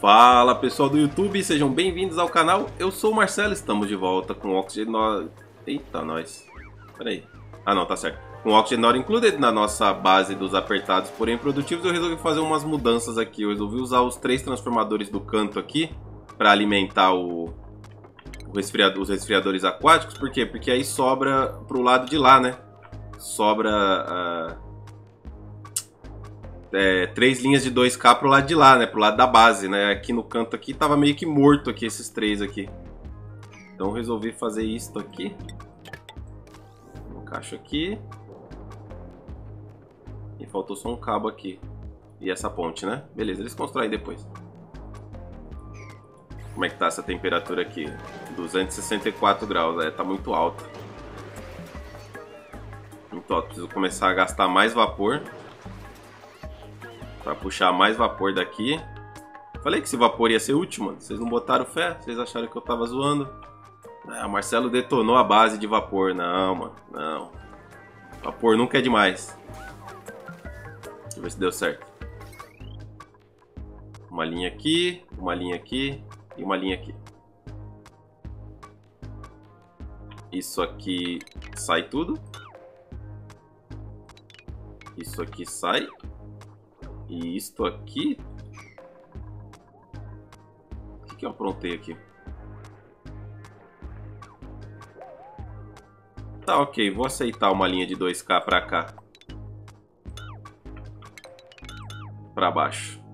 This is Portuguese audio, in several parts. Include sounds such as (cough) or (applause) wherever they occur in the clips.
Fala pessoal do YouTube, sejam bem-vindos ao canal. Eu sou o Marcelo, estamos de volta com o Oxygenor. Eita, nós. Pera aí. Ah, não, tá certo. Com o Oxygenor included na nossa base dos apertados, porém produtivos, eu resolvi fazer umas mudanças aqui. Eu resolvi usar os três transformadores do canto aqui para alimentar o resfriado, os resfriadores aquáticos. Por quê? Porque aí sobra pro lado de lá, né? Sobra. Uh é, três linhas de 2K pro lado de lá, né? Pro lado da base, né? Aqui no canto aqui tava meio que morto aqui esses três aqui. Então resolvi fazer isto aqui. Encaixo aqui. E faltou só um cabo aqui. E essa ponte, né? Beleza, eles constroem depois. Como é que tá essa temperatura aqui? 264 graus, é, tá muito alta. Muito alto, preciso começar a gastar mais vapor. Pra puxar mais vapor daqui. Falei que esse vapor ia ser útil, mano. Vocês não botaram fé? Vocês acharam que eu tava zoando? Ah, Marcelo detonou a base de vapor. Não, mano. Não. Vapor nunca é demais. Deixa eu ver se deu certo. Uma linha aqui, uma linha aqui e uma linha aqui. Isso aqui sai tudo. Isso aqui sai. E isto aqui... O que, que eu aprontei aqui? Tá, ok. Vou aceitar uma linha de 2K pra cá. Pra baixo.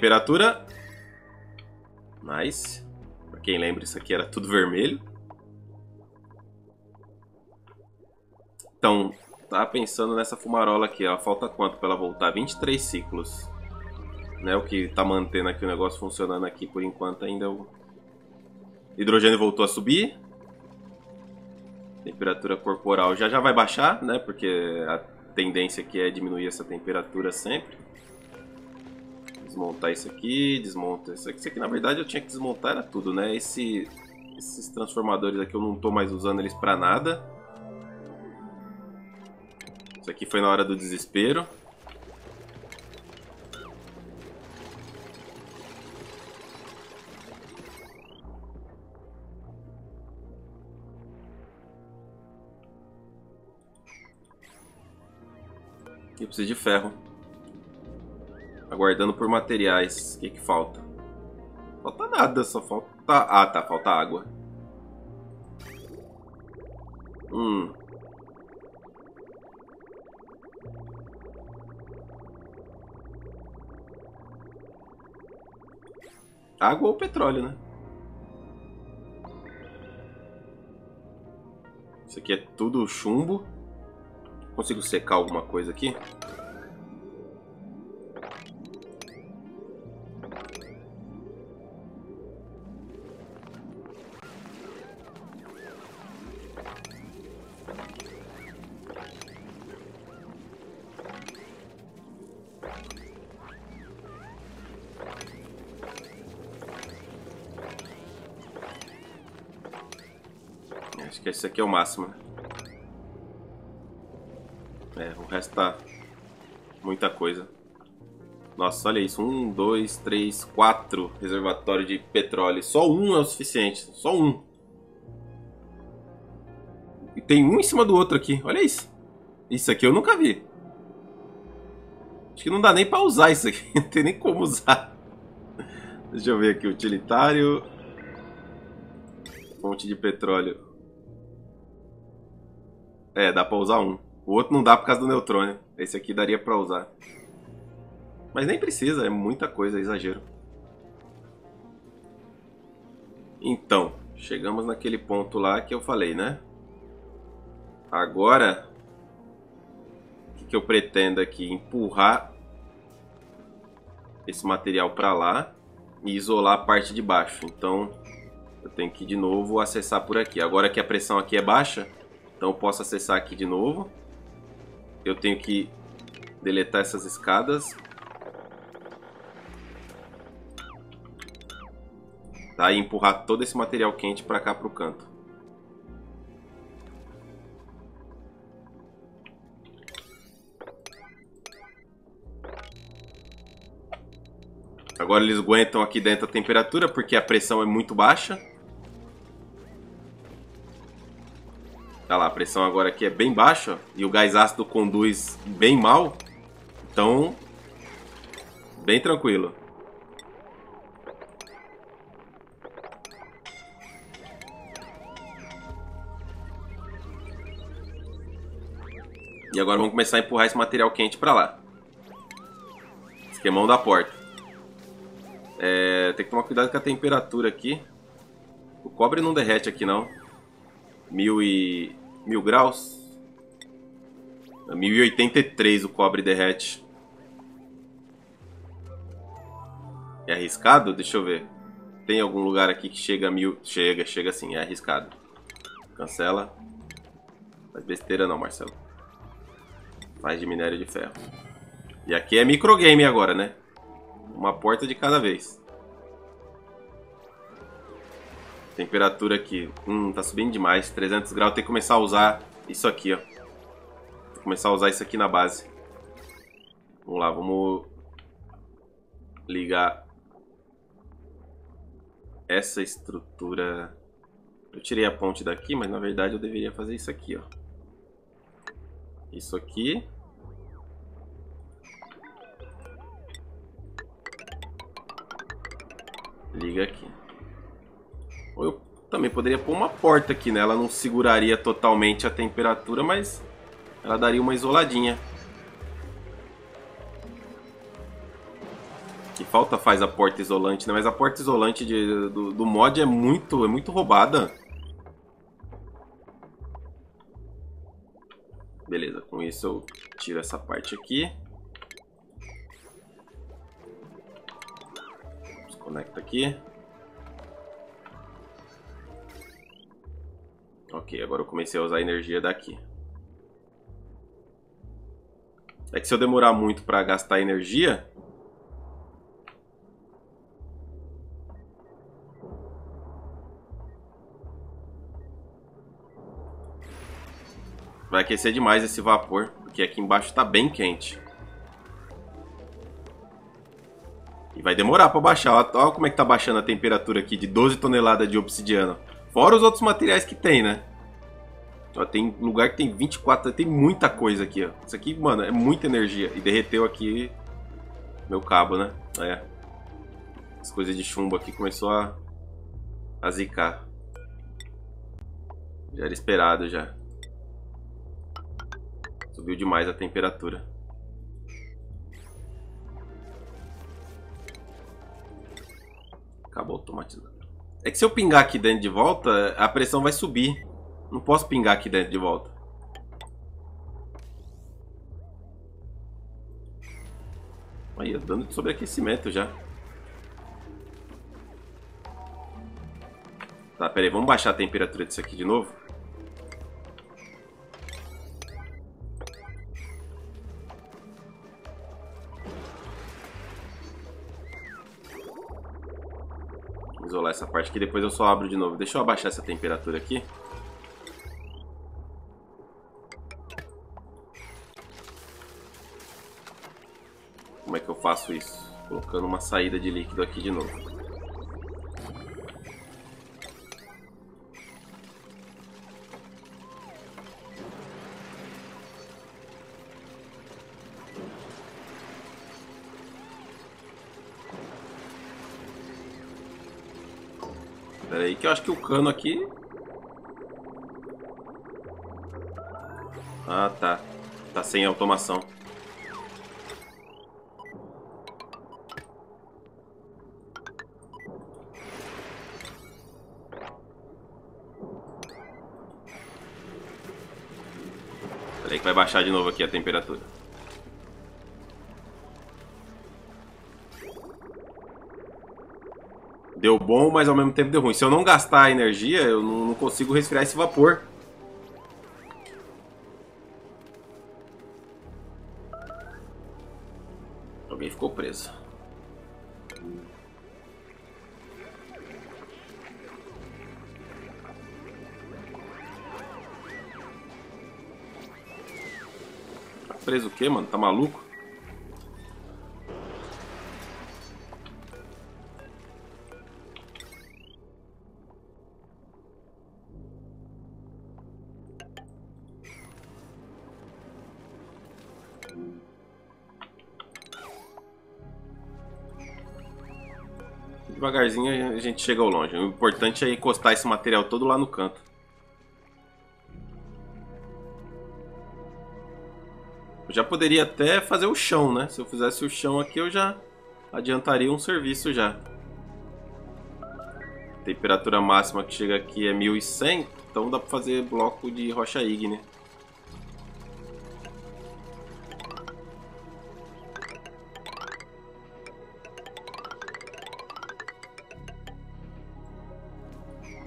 Temperatura. Nice. Pra quem lembra, isso aqui era tudo vermelho. Então, tá pensando nessa fumarola aqui, ó. Falta quanto pra ela voltar? 23 ciclos. Né, o que tá mantendo aqui o negócio funcionando aqui por enquanto ainda é o... Hidrogênio voltou a subir. Temperatura corporal já já vai baixar, né? Porque a tendência aqui é diminuir essa temperatura sempre. Desmontar isso aqui, desmonta isso aqui. Isso aqui, na verdade, eu tinha que desmontar era tudo, né? Esse, esses transformadores aqui eu não estou mais usando eles para nada. Isso aqui foi na hora do desespero. Eu preciso de ferro. Aguardando por materiais. O que, que falta? Falta nada, só falta... Ah, tá, falta água. Hum. Água ou petróleo, né? Isso aqui é tudo chumbo. Consigo secar alguma coisa aqui? Acho que esse aqui é o máximo. É, o resto tá muita coisa. Nossa, olha isso. Um, dois, três, quatro reservatórios de petróleo. Só um é o suficiente. Só um. E tem um em cima do outro aqui. Olha isso. Isso aqui eu nunca vi. Acho que não dá nem pra usar isso aqui. (laughs) Não tem nem como usar. Deixa eu ver aqui. Utilitário. Fonte de petróleo. É, dá pra usar um. O outro não dá por causa do neutrônio. Esse aqui daria pra usar. Mas nem precisa, é muita coisa, é exagero. Então, chegamos naquele ponto lá que eu falei, né? Agora, o que, que eu pretendo aqui? Empurrar esse material para lá e isolar a parte de baixo. Então, eu tenho que de novo acessar por aqui. Agora que a pressão aqui é baixa, então eu posso acessar aqui de novo. Eu tenho que Deletar essas escadas. Tá, e empurrar todo esse material quente para cá pro canto. Agora eles aguentam aqui dentro a temperatura porque a pressão é muito baixa. Tá lá, a pressão agora aqui é bem baixa e o gás ácido conduz bem mal. Então, bem tranquilo. E agora vamos começar a empurrar esse material quente para lá. Esquemão da porta. É, tem que tomar cuidado com a temperatura aqui. O cobre não derrete aqui não. Mil e... Mil graus. 1083 o cobre derrete. É arriscado? Deixa eu ver. Tem algum lugar aqui que chega a mil... Chega, chega sim, é arriscado. Cancela. Faz besteira não, Marcelo. Faz de minério de ferro. E aqui é microgame agora, né? Uma porta de cada vez. Temperatura aqui. Hum, tá subindo demais. 300 graus. Tem que começar a usar isso aqui, ó. Vou começar a usar isso aqui na base. Vamos lá, vamos ligar essa estrutura. Eu tirei a ponte daqui, mas na verdade eu deveria fazer isso aqui, ó. Isso aqui. Liga aqui. Eu também poderia pôr uma porta aqui, né? Ela não seguraria totalmente a temperatura, mas ela daria uma isoladinha. Que falta faz a porta isolante, né? Mas a porta isolante de, do, do mod é muito, é muito roubada. Beleza, com isso eu tiro essa parte aqui. Desconecta aqui. Ok, agora eu comecei a usar a energia daqui. É que se eu demorar muito para gastar energia... Vai aquecer demais esse vapor, porque aqui embaixo está bem quente. E vai demorar para baixar. Olha como é que tá baixando a temperatura aqui de 12 toneladas de obsidiana. Fora os outros materiais que tem, né? Ó, tem lugar que tem 24, tem muita coisa aqui, ó. Isso aqui, mano, é muita energia. E derreteu aqui meu cabo, né? É. As coisas de chumbo aqui começou a, a zicar. Já era esperado já. Subiu demais a temperatura. Acabou automatizando. É que se eu pingar aqui dentro de volta, a pressão vai subir. Não posso pingar aqui dentro de volta. Aí, dando de sobreaquecimento já. Tá, pera aí, vamos baixar a temperatura disso aqui de novo. Isolar essa parte aqui, depois eu só abro de novo. Deixa eu abaixar essa temperatura aqui. Como é que eu faço isso? Colocando uma saída de líquido aqui de novo. Eu acho que o cano aqui... Ah, tá. Tá sem automação. Pera aí que vai baixar de novo aqui a temperatura. Deu bom, mas ao mesmo tempo deu ruim. Se eu não gastar energia, eu não, não consigo resfriar esse vapor. Alguém ficou preso. Tá preso o quê, mano? Tá maluco? Devagarzinho a gente chega ao longe. O importante é encostar esse material todo lá no canto. Eu já poderia até fazer o chão, né? Se eu fizesse o chão aqui, eu já adiantaria um serviço já. A temperatura máxima que chega aqui é 1100, então dá para fazer bloco de rocha ígnea.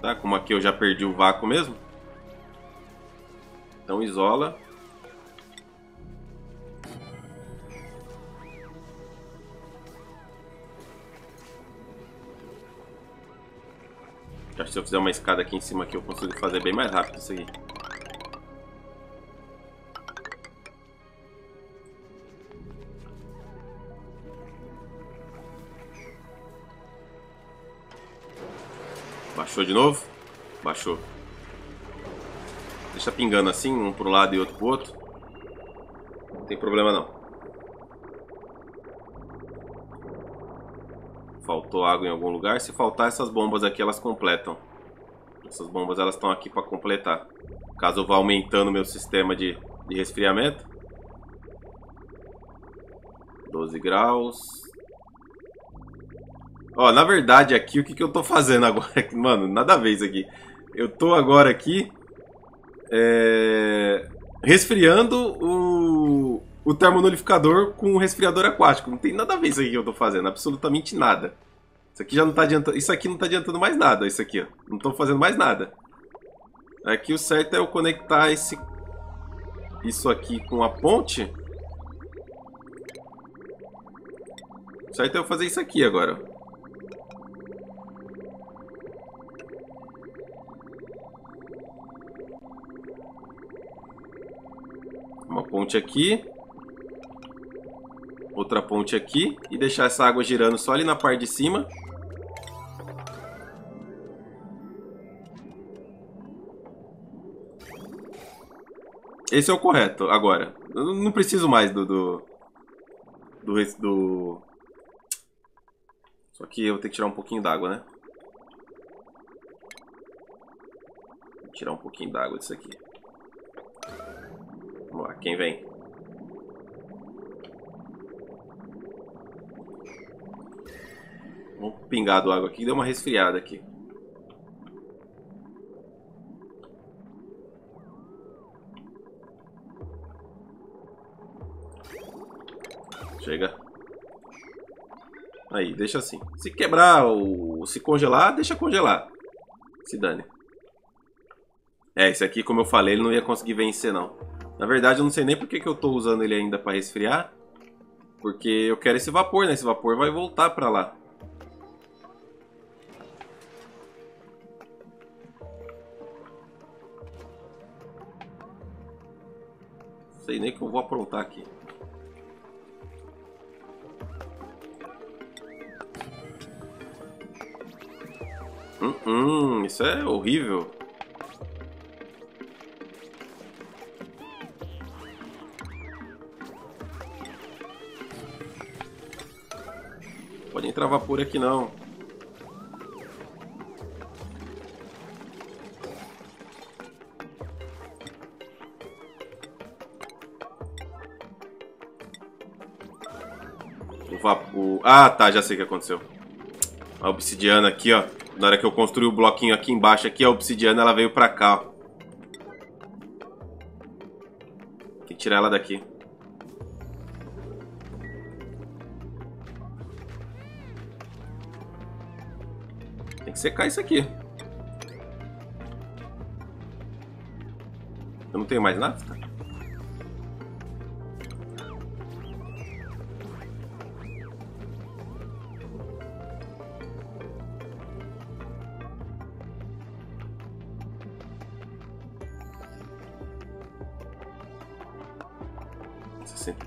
Tá? Como aqui eu já perdi o vácuo mesmo. Então isola. Acho que se eu fizer uma escada aqui em cima aqui eu consigo fazer bem mais rápido isso aqui. Baixou de novo? Baixou. Deixa pingando assim, um pro lado e outro pro outro. Não tem problema não. Faltou água em algum lugar. Se faltar essas bombas aqui, elas completam. Essas bombas elas estão aqui para completar. Caso eu vá aumentando meu sistema de, de resfriamento. 12 graus. Ó, na verdade aqui, o que, que eu tô fazendo agora? (laughs) Mano, nada a ver isso aqui. Eu tô agora aqui... É, resfriando o, o termonulificador com o resfriador aquático. Não tem nada a ver isso aqui que eu tô fazendo, absolutamente nada. Isso aqui já não tá adiantando, isso aqui não tá adiantando mais nada, isso aqui, ó. Não tô fazendo mais nada. Aqui o certo é eu conectar esse isso aqui com a ponte. O certo é eu fazer isso aqui agora. Uma ponte aqui. Outra ponte aqui. E deixar essa água girando só ali na parte de cima. Esse é o correto, agora. Eu não preciso mais do... Do... Do... do... Só que eu vou ter que tirar um pouquinho d'água, né? Vou tirar um pouquinho d'água disso aqui. Vamos lá, quem vem? Vamos pingar do água aqui, deu uma resfriada aqui. Chega. Aí, deixa assim. Se quebrar ou se congelar, deixa congelar. Se dane. É, esse aqui, como eu falei, ele não ia conseguir vencer, não. Na verdade, eu não sei nem por que, que eu estou usando ele ainda para resfriar. Porque eu quero esse vapor, né? Esse vapor vai voltar para lá. Sei nem que eu vou aprontar aqui. Hum, hum, isso é horrível. Pode entrar vapor aqui não. O vapor... Ah, tá, já sei o que aconteceu. A obsidiana aqui, ó. Na hora que eu construí o bloquinho aqui embaixo, aqui, a obsidiana ela veio pra cá, ó. Tem que tirar ela daqui. secar isso aqui. Eu não tenho mais nafta?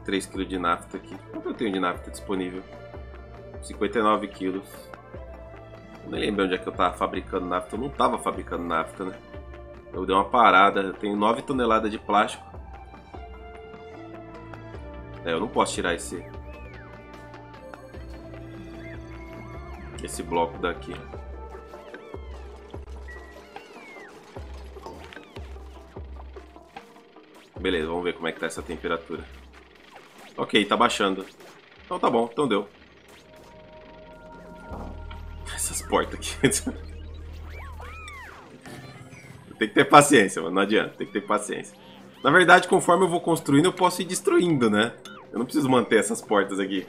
três quilos de nafta aqui. Quanto eu tenho de nafta disponível? 59 quilos. Nem lembro onde é que eu tava fabricando nafta. Eu não tava fabricando nafta, né? Eu dei uma parada. Eu tenho 9 toneladas de plástico. É, eu não posso tirar esse... Esse bloco daqui. Beleza, vamos ver como é que tá essa temperatura. Ok, tá baixando. Então tá bom, então deu. Portas aqui. (laughs) tem que ter paciência, mano. Não adianta, tem que ter paciência. Na verdade, conforme eu vou construindo, eu posso ir destruindo, né? Eu não preciso manter essas portas aqui.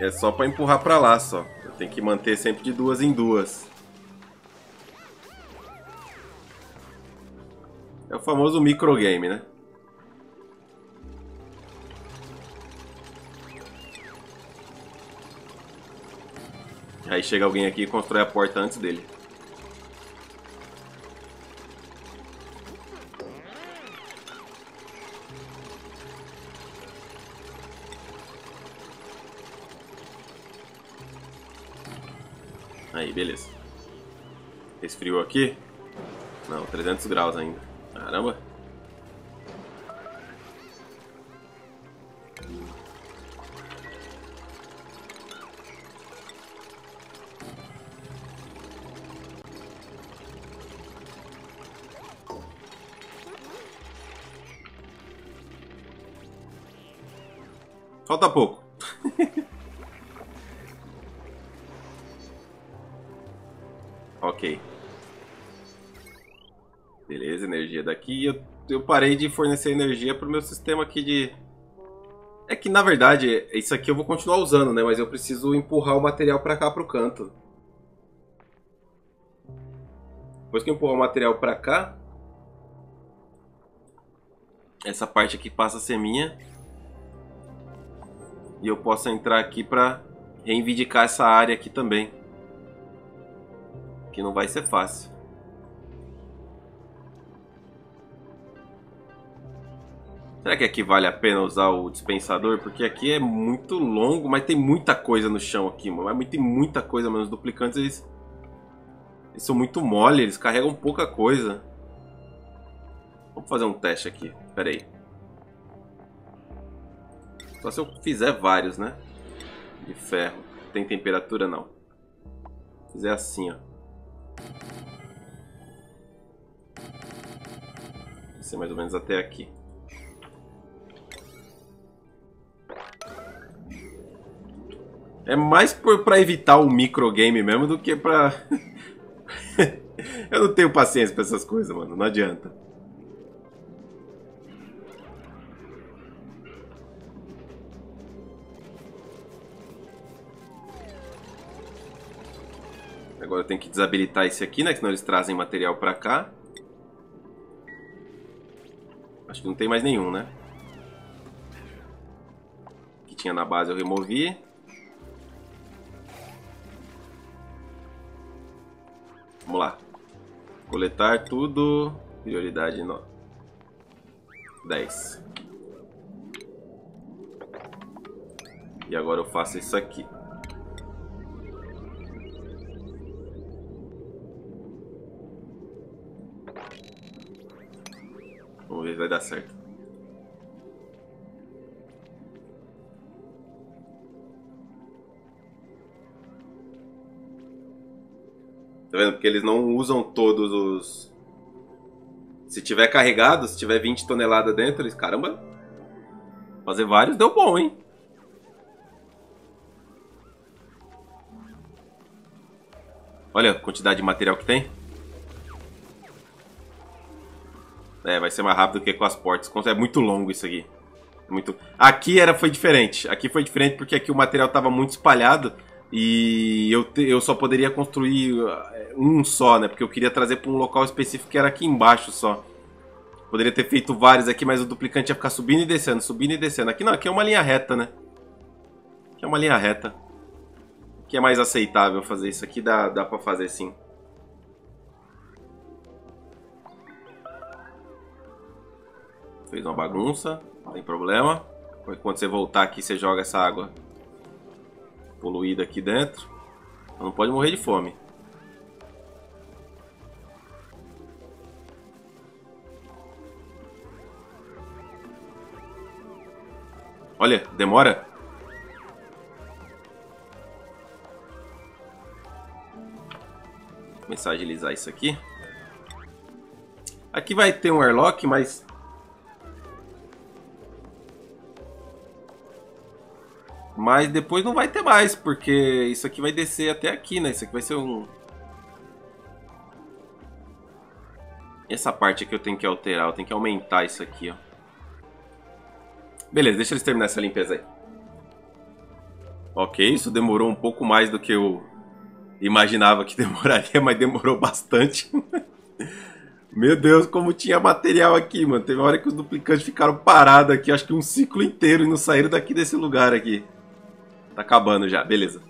É só pra empurrar pra lá, só. Tem que manter sempre de duas em duas. É o famoso microgame, né? Aí chega alguém aqui e constrói a porta antes dele. Aí, beleza. Esfriou aqui? Não, 300 graus ainda. Caramba. Falta pouco. (laughs) ok. Beleza, energia daqui. Eu, eu parei de fornecer energia para o meu sistema aqui de... É que, na verdade, isso aqui eu vou continuar usando, né? Mas eu preciso empurrar o material para cá, para o canto. Depois que eu empurrar o material para cá... Essa parte aqui passa a ser minha. E eu posso entrar aqui para reivindicar essa área aqui também. Que não vai ser fácil. Será que aqui vale a pena usar o dispensador? Porque aqui é muito longo, mas tem muita coisa no chão aqui, mano. Mas tem muita coisa, mano. Os duplicantes, eles... Eles são muito mole, eles carregam pouca coisa. Vamos fazer um teste aqui. Pera aí. Só se eu fizer vários, né? De ferro. Tem temperatura? Não. Fizer assim, ó. Vai ser mais ou menos até aqui. É mais por, pra evitar o microgame mesmo do que pra... (laughs) eu não tenho paciência pra essas coisas, mano. Não adianta. Agora eu tenho que desabilitar esse aqui, né? Senão eles trazem material pra cá. Acho que não tem mais nenhum, né? Que tinha na base eu removi. Vamos lá. Coletar tudo. Prioridade no... 10. E agora eu faço isso aqui. Vamos ver se vai dar certo. Tá vendo? Porque eles não usam todos os... Se tiver carregado, se tiver 20 toneladas dentro, eles... Caramba! Fazer vários deu bom, hein? Olha a quantidade de material que tem. É, vai ser mais rápido que com as portas. É muito longo isso aqui. Muito... Aqui era, foi diferente. Aqui foi diferente porque aqui o material estava muito espalhado e eu, te, eu só poderia construir eh, um só, né? Porque eu queria trazer para um local específico que era aqui embaixo só. Poderia ter feito vários aqui, mas o duplicante ia ficar subindo e descendo, subindo e descendo. Aqui não, aqui é uma linha reta, né? Aqui é uma linha reta. que é mais aceitável fazer isso aqui, dá, dá pra fazer sim. Fez uma bagunça, não tem problema. Quando você voltar aqui, você joga essa água poluída aqui dentro. Não pode morrer de fome. Olha, demora. Vou começar a agilizar isso aqui. Aqui vai ter um airlock, mas... Mas depois não vai ter mais, porque isso aqui vai descer até aqui, né? Isso aqui vai ser um... Essa parte aqui eu tenho que alterar, eu tenho que aumentar isso aqui, ó. Beleza, deixa eles terminar essa limpeza aí. Ok, isso demorou um pouco mais do que eu imaginava que (laughs) demoraria, mas demorou bastante. (laughs) Meu Deus, como tinha material aqui, mano. Teve uma hora que os duplicantes ficaram parados aqui, acho que um ciclo inteiro e não saíram daqui desse lugar aqui. Tá acabando já, beleza.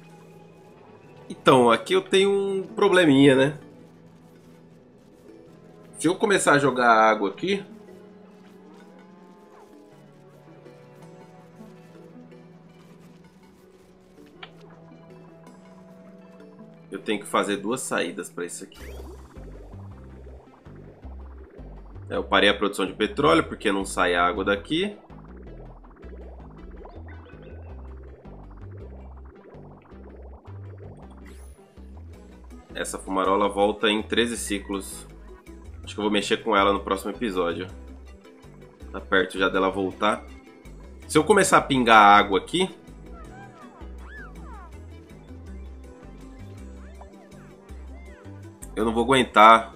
Então, aqui eu tenho um probleminha, né? Se eu começar a jogar água aqui, Eu tenho que fazer duas saídas para isso aqui. É, eu parei a produção de petróleo porque não sai água daqui. Essa fumarola volta em 13 ciclos. Acho que eu vou mexer com ela no próximo episódio. Tá perto já dela voltar. Se eu começar a pingar água aqui, eu não vou aguentar.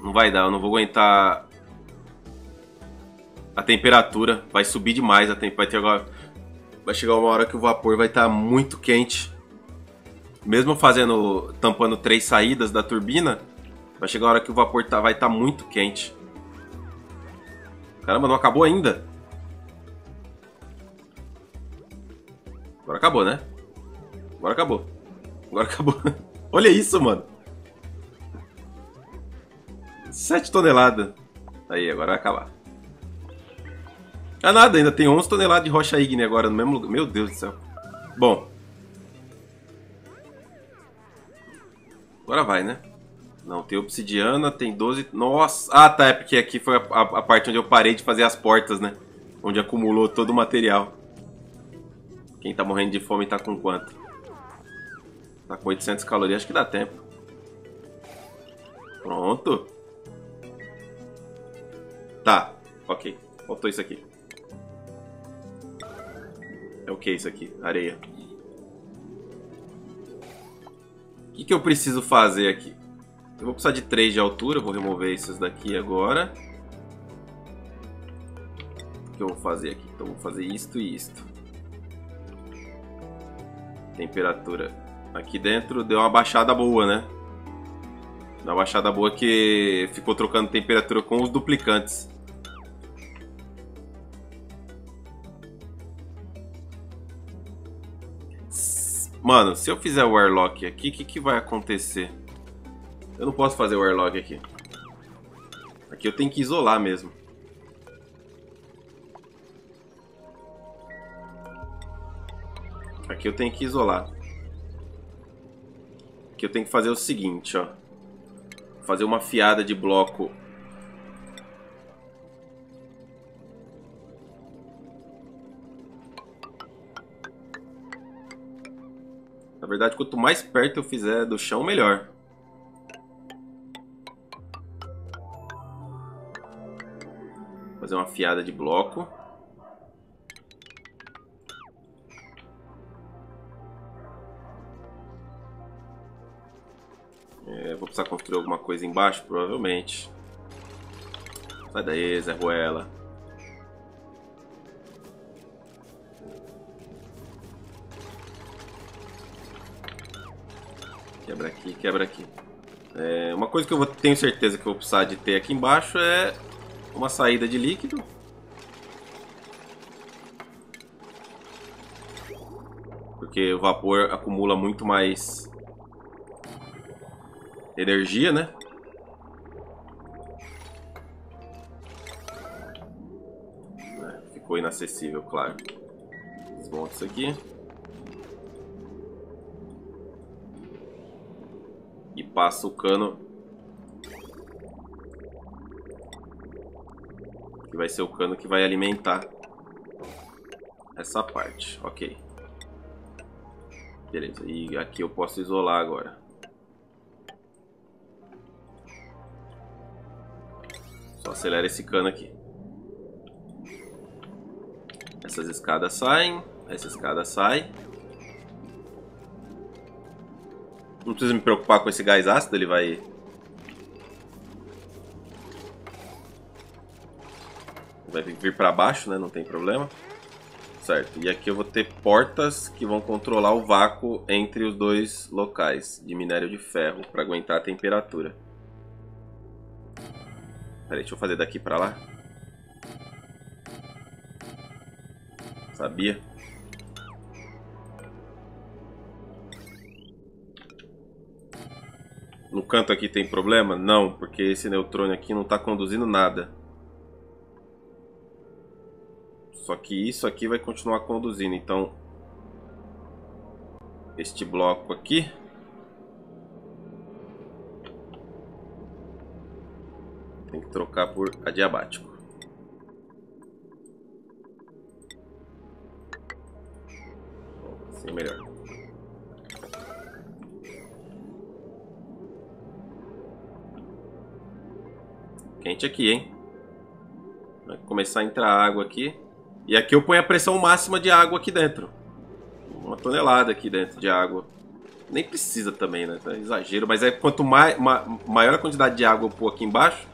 Não vai dar, eu não vou aguentar a temperatura. Vai subir demais a temperatura. Vai, ter agora... vai chegar uma hora que o vapor vai estar tá muito quente. Mesmo fazendo. tampando três saídas da turbina, vai chegar uma hora que o vapor tá, vai estar tá muito quente. Caramba, não acabou ainda. Agora acabou, né? Agora acabou. Agora acabou. (laughs) Olha isso, mano. 7 toneladas. Aí, agora vai acabar. Ah, nada, ainda tem 11 toneladas de rocha ígnea agora no mesmo lugar. Meu Deus do céu. Bom. Agora vai, né? Não, tem obsidiana, tem 12... Nossa! Ah, tá, é porque aqui foi a, a, a parte onde eu parei de fazer as portas, né? Onde acumulou todo o material. Quem tá morrendo de fome tá com quanto? Tá com 800 calorias, acho que dá tempo. Pronto. Tá, ok. Faltou isso aqui. É o que isso aqui? Areia. O que, que eu preciso fazer aqui? Eu vou precisar de 3 de altura, vou remover esses daqui agora. O que eu vou fazer aqui? Então vou fazer isto e isto. Temperatura Aqui dentro deu uma baixada boa, né? Deu uma baixada boa que ficou trocando temperatura com os duplicantes. Mano, se eu fizer o airlock aqui, o que, que vai acontecer? Eu não posso fazer o airlock aqui. Aqui eu tenho que isolar mesmo. Aqui eu tenho que isolar que eu tenho que fazer o seguinte, ó. Fazer uma fiada de bloco verdade, quanto mais perto eu fizer do chão, melhor. Fazer uma fiada de bloco. precisar construir alguma coisa embaixo, provavelmente. Sai daí, Zé Ruela. Quebra aqui, quebra aqui. É, uma coisa que eu vou, tenho certeza que eu vou precisar de ter aqui embaixo é uma saída de líquido. Porque o vapor acumula muito mais energia, né? É, ficou inacessível, claro. Desmonta isso aqui. Passa o cano. Que vai ser o cano que vai alimentar essa parte. Ok. Beleza, e aqui eu posso isolar agora. Só acelera esse cano aqui. Essas escadas saem, essa escada sai. Não precisa me preocupar com esse gás ácido, ele vai... Vai vir para baixo, né? Não tem problema. Certo, e aqui eu vou ter portas que vão controlar o vácuo entre os dois locais de minério de ferro para aguentar a temperatura. Peraí, deixa eu fazer daqui para lá. Sabia? Canto aqui tem problema? Não, porque esse neutrônio aqui não está conduzindo nada. Só que isso aqui vai continuar conduzindo, então este bloco aqui tem que trocar por adiabático. Assim é melhor. Aqui, hein? Vai começar a entrar água aqui. E aqui eu ponho a pressão máxima de água aqui dentro. Uma tonelada aqui dentro de água. Nem precisa também, né? É exagero. Mas é quanto ma, maior a quantidade de água eu pôr aqui embaixo,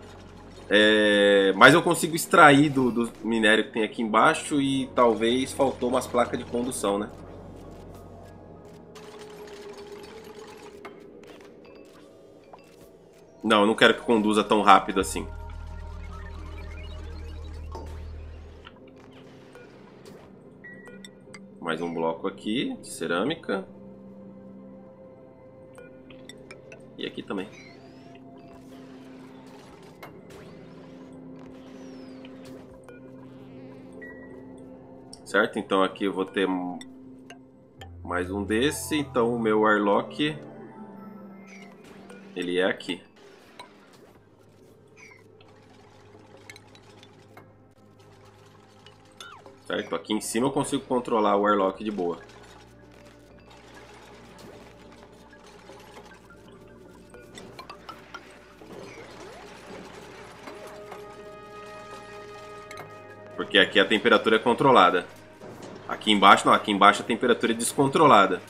é, mais eu consigo extrair do, do minério que tem aqui embaixo e talvez faltou umas placas de condução, né? Não, eu não quero que conduza tão rápido assim. Mais um bloco aqui de cerâmica. E aqui também. Certo? Então aqui eu vou ter mais um desse. Então o meu Arlock ele é aqui. Certo? Aqui em cima eu consigo controlar o airlock de boa. Porque aqui a temperatura é controlada. Aqui embaixo não, aqui embaixo a temperatura é descontrolada.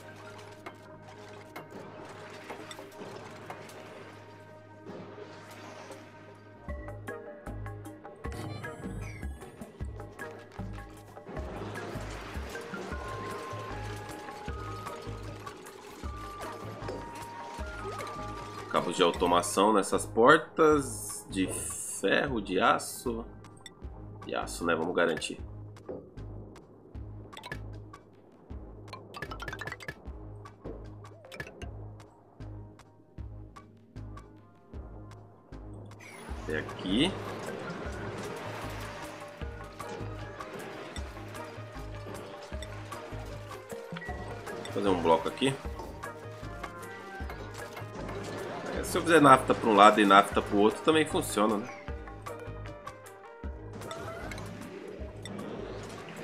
Automação nessas portas de ferro, de aço. De aço, né? Vamos garantir. Até aqui. Vou fazer um bloco aqui. Se eu fizer nafta para um lado e nafta para o outro, também funciona, né?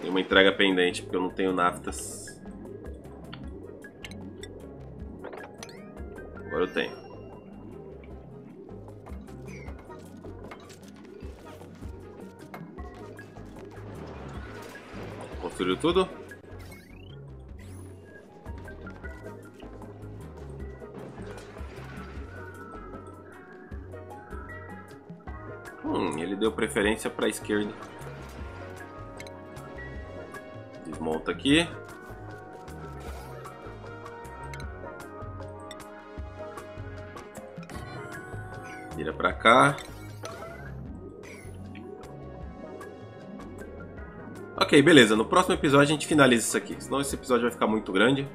Tem uma entrega pendente, porque eu não tenho naftas. Agora eu tenho. Construiu tudo? Deu preferência para a esquerda. Desmonta aqui. Vira para cá. Ok, beleza. No próximo episódio a gente finaliza isso aqui. Senão esse episódio vai ficar muito grande.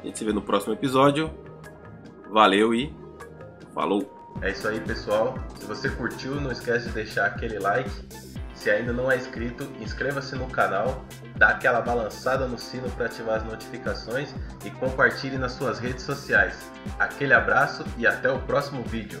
A gente se vê no próximo episódio. Valeu e falou! É isso aí, pessoal. Se você curtiu, não esquece de deixar aquele like. Se ainda não é inscrito, inscreva-se no canal, dá aquela balançada no sino para ativar as notificações e compartilhe nas suas redes sociais. Aquele abraço e até o próximo vídeo.